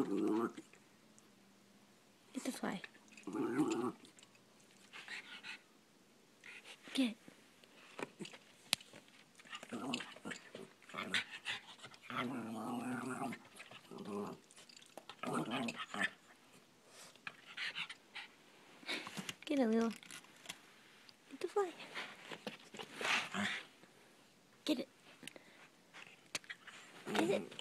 Get the fly. Get. Get a little. Get the fly. Get it. Get it.